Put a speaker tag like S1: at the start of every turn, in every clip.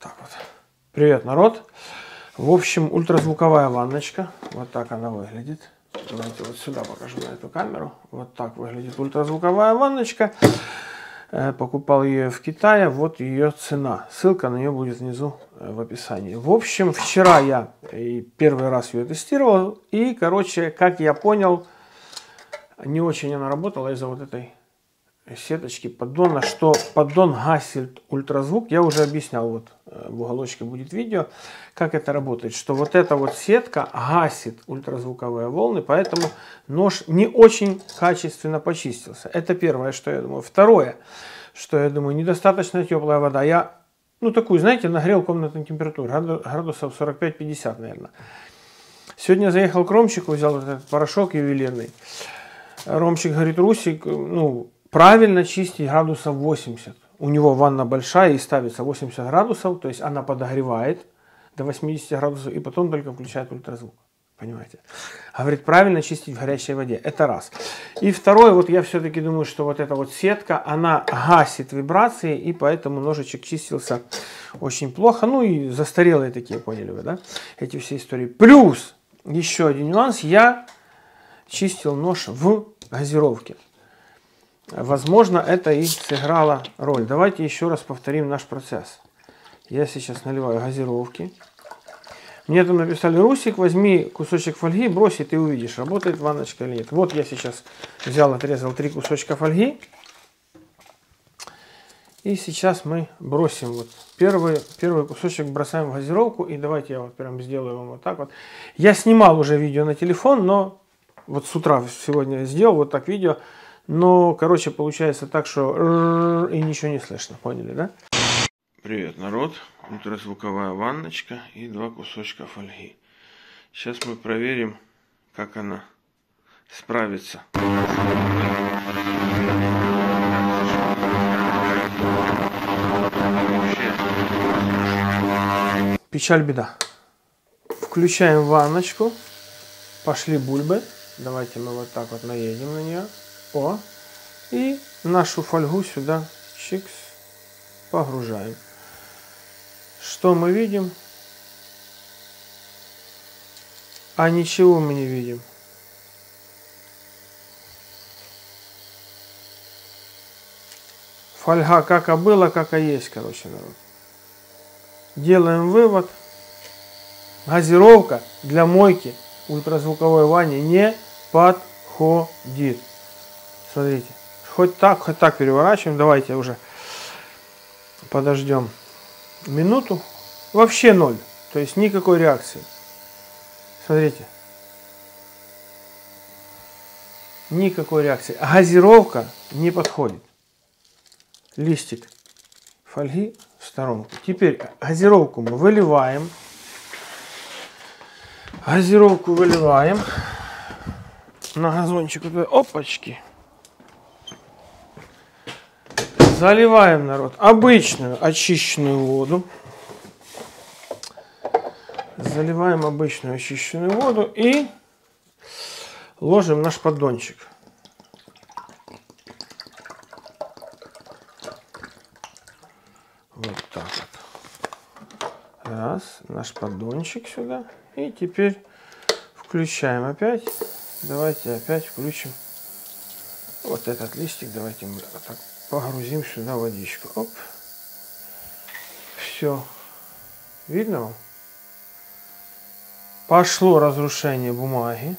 S1: Так вот. Привет, народ. В общем, ультразвуковая ванночка. Вот так она выглядит. Давайте вот сюда покажу на эту камеру. Вот так выглядит ультразвуковая ванночка. Э, покупал ее в Китае. Вот ее цена. Ссылка на нее будет внизу э, в описании. В общем, вчера я и первый раз ее тестировал. И, короче, как я понял, не очень она работала из-за вот этой сеточки поддона, что поддон гасит ультразвук. Я уже объяснял, вот э, в уголочке будет видео, как это работает. Что вот эта вот сетка гасит ультразвуковые волны, поэтому нож не очень качественно почистился. Это первое, что я думаю. Второе, что я думаю, недостаточно теплая вода. Я, ну такую, знаете, нагрел комнатную температуру, градусов 45-50, наверное. Сегодня заехал к Ромчику, взял этот порошок ювелирный. Ромчик говорит, Русик, ну, правильно чистить градусов 80. У него ванна большая и ставится 80 градусов, то есть она подогревает до 80 градусов и потом только включает ультразвук. Понимаете? Говорит, правильно чистить в горячей воде. Это раз. И второе, вот я все-таки думаю, что вот эта вот сетка, она гасит вибрации, и поэтому ножичек чистился очень плохо. Ну и застарелые такие, поняли вы, да? Эти все истории. Плюс, еще один нюанс, я чистил нож в газировке. Возможно, это и сыграло роль. Давайте еще раз повторим наш процесс. Я сейчас наливаю газировки. Мне там написали, Русик, возьми кусочек фольги, брось, и ты увидишь, работает ванночка или нет. Вот я сейчас взял, отрезал три кусочка фольги. И сейчас мы бросим вот первый, первый кусочек бросаем в газировку. И давайте я вот прям сделаю вам вот так вот. Я снимал уже видео на телефон, но вот с утра сегодня сделал вот так видео. Но, короче, получается так, что и ничего не слышно. Поняли, да? Привет, народ. Ультразвуковая ванночка и два кусочка фольги. Сейчас мы проверим, как она справится. Печаль беда. Включаем ванночку. Пошли бульбы. Давайте мы вот так вот наедем на нее. О. И нашу фольгу сюда чикс погружаем. Что мы видим? А ничего мы не видим. Фольга как и было, как и есть, короче, народ. Делаем вывод. Газировка для мойки ультразвуковой ванне не подходит. Смотрите. Хоть так, хоть так переворачиваем. Давайте уже подождем минуту. Вообще ноль. То есть никакой реакции. Смотрите. Никакой реакции. Газировка не подходит. Листик фольги в сторонку. Теперь газировку мы выливаем. Газировку выливаем на газончик. Опачки. Заливаем, народ, обычную очищенную воду. Заливаем обычную очищенную воду и ложим наш поддончик. Вот так вот. Раз, наш поддончик сюда. И теперь включаем опять. Давайте опять включим вот этот листик. Давайте мы так погрузим сюда водичку. Оп. Все. Видно вам? Пошло разрушение бумаги.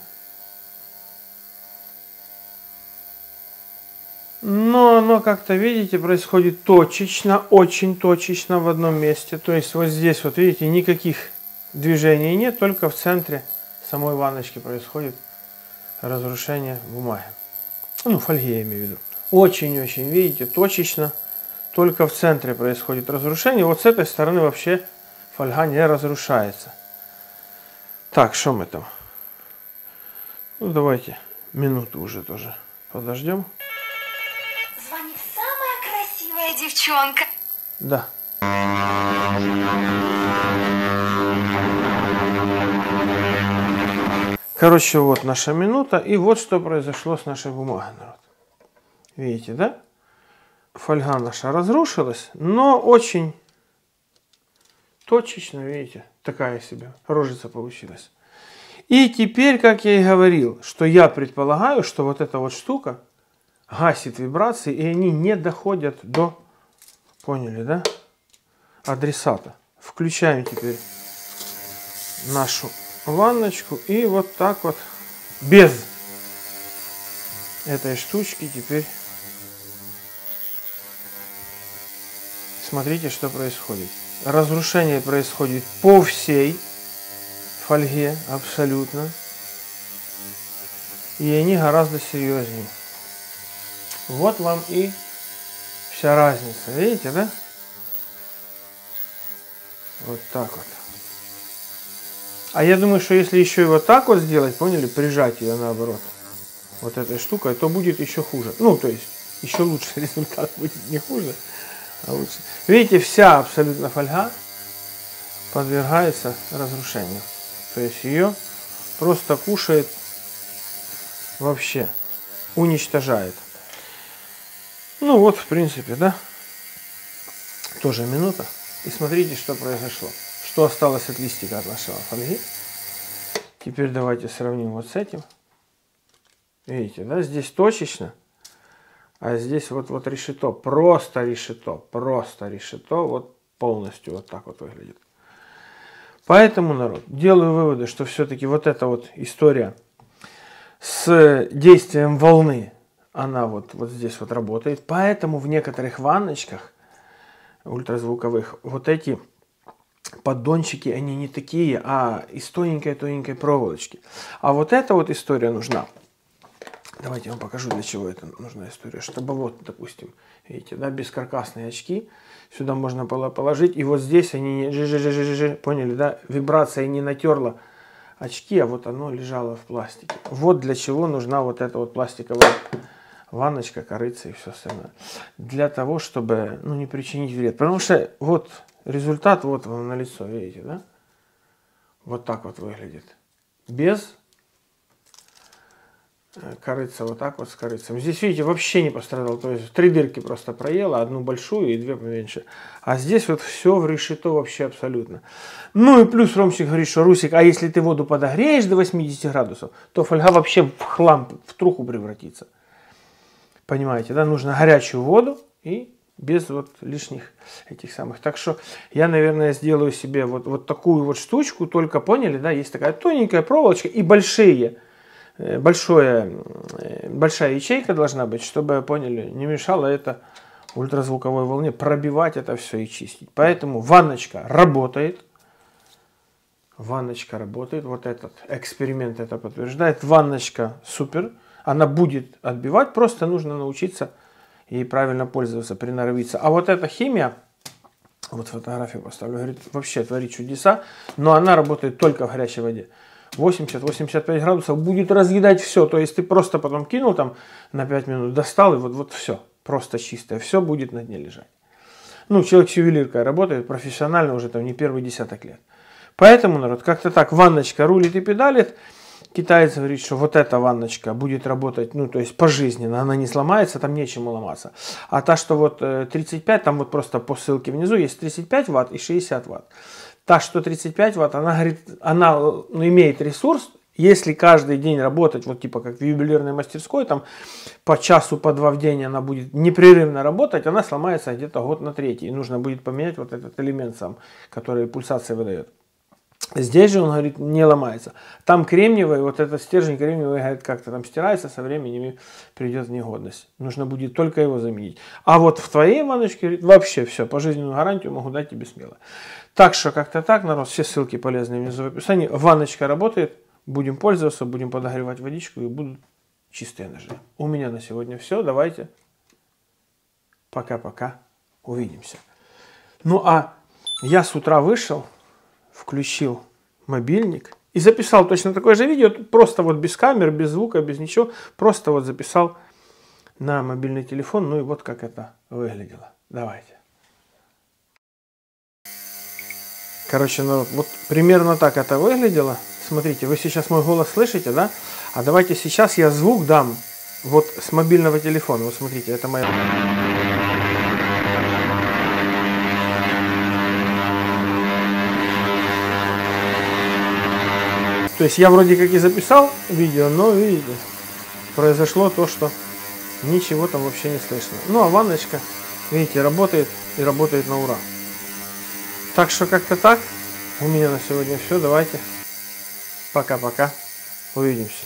S1: Но оно как-то, видите, происходит точечно, очень точечно в одном месте. То есть вот здесь, вот видите, никаких движений нет, только в центре самой ванночки происходит разрушение бумаги. Ну, фольги я имею в виду. Очень-очень, видите, точечно. Только в центре происходит разрушение. Вот с этой стороны вообще фольга не разрушается. Так, что мы там? Ну, давайте минуту уже тоже подождем.
S2: Звонит самая красивая девчонка.
S1: Да. Короче, вот наша минута. И вот что произошло с нашей бумагой, народ. Видите, да? Фольга наша разрушилась, но очень точечно, видите, такая себе рожица получилась. И теперь, как я и говорил, что я предполагаю, что вот эта вот штука гасит вибрации, и они не доходят до, поняли, да, адресата. Включаем теперь нашу ванночку и вот так вот без этой штучки теперь смотрите, что происходит. Разрушение происходит по всей фольге абсолютно. И они гораздо серьезнее. Вот вам и вся разница. Видите, да? Вот так вот. А я думаю, что если еще и вот так вот сделать, поняли, прижать ее наоборот, вот этой штукой, то будет еще хуже. Ну, то есть, еще лучше результат будет не хуже, лучше. Видите, вся абсолютно фольга подвергается разрушению. То есть ее просто кушает вообще, уничтожает. Ну вот, в принципе, да, тоже минута. И смотрите, что произошло. Что осталось от листика от нашего фольги. Теперь давайте сравним вот с этим. Видите, да, здесь точечно, а здесь вот, вот решето, просто решето, просто решето, вот полностью вот так вот выглядит. Поэтому, народ, делаю выводы, что все-таки вот эта вот история с действием волны, она вот, вот здесь вот работает. Поэтому в некоторых ванночках ультразвуковых вот эти поддончики, они не такие, а из тоненькой-тоненькой проволочки. А вот эта вот история нужна. Давайте я вам покажу, для чего это нужна история. Чтобы вот, допустим, видите, да, бескаркасные очки, сюда можно было положить, и вот здесь они, жи -жи -жи -жи -жи, поняли, да, вибрация не натерла очки, а вот оно лежало в пластике. Вот для чего нужна вот эта вот пластиковая ванночка, корыца и все остальное. Для того, чтобы ну, не причинить вред. Потому что вот результат вот вам на лицо, видите, да? Вот так вот выглядит. Без корыца, вот так вот с корыцем. Здесь, видите, вообще не пострадал. То есть три дырки просто проела, одну большую и две поменьше. А здесь вот все в решето вообще абсолютно. Ну и плюс Ромчик говорит, что Русик, а если ты воду подогреешь до 80 градусов, то фольга вообще в хлам, в труху превратится. Понимаете, да? Нужно горячую воду и без вот лишних этих самых. Так что я, наверное, сделаю себе вот, вот такую вот штучку, только поняли, да, есть такая тоненькая проволочка и большие, э, большое, э, большая ячейка должна быть, чтобы, поняли, не мешало это ультразвуковой волне пробивать это все и чистить. Поэтому ванночка работает, ванночка работает, вот этот эксперимент это подтверждает, ванночка супер, она будет отбивать, просто нужно научиться ей правильно пользоваться, приноровиться. А вот эта химия, вот фотографию поставлю, говорит, вообще творит чудеса, но она работает только в горячей воде. 80-85 градусов будет разъедать все. То есть ты просто потом кинул там на 5 минут, достал и вот, вот все, просто чистое, все будет на дне лежать. Ну, человек с ювелиркой работает профессионально уже там не первый десяток лет. Поэтому, народ, как-то так, ванночка рулит и педалит. Китаец говорит, что вот эта ванночка будет работать, ну, то есть пожизненно, она не сломается, там нечему ломаться. А та, что вот 35, э, там вот просто по ссылке внизу есть 35 ватт и 60 ватт. Та, что 35 ватт, она, говорит, она ну, имеет ресурс, если каждый день работать, вот типа как в ювелирной мастерской, там по часу, по два в день она будет непрерывно работать, она сломается где-то год на третий. И нужно будет поменять вот этот элемент сам, который пульсация выдает. Здесь же он говорит, не ломается. Там кремниевый, вот этот стержень кремниевый, говорит, как-то там стирается, со временем придет негодность. Нужно будет только его заменить. А вот в твоей ванночке, вообще все, пожизненную гарантию могу дать тебе смело. Так что как-то так, народ, все ссылки полезные внизу в описании. Ванночка работает, будем пользоваться, будем подогревать водичку и будут чистые ножи. У меня на сегодня все, давайте. Пока-пока, увидимся. Ну а я с утра вышел, включил мобильник и записал точно такое же видео, просто вот без камер, без звука, без ничего, просто вот записал на мобильный телефон, ну и вот как это выглядело. Давайте. Короче, ну вот примерно так это выглядело. Смотрите, вы сейчас мой голос слышите, да? А давайте сейчас я звук дам вот с мобильного телефона. Вот смотрите, это моя... То есть я вроде как и записал видео, но видите, произошло то, что ничего там вообще не слышно. Ну а ванночка, видите, работает и работает на ура. Так что как-то так. У меня на сегодня все. Давайте. Пока-пока. Увидимся.